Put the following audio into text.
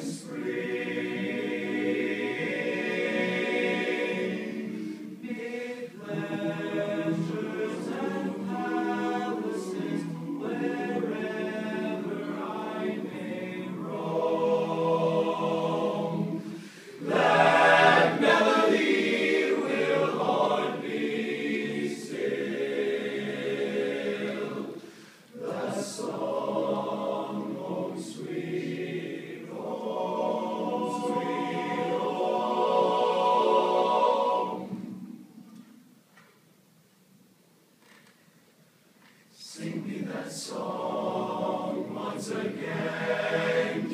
and. song once again.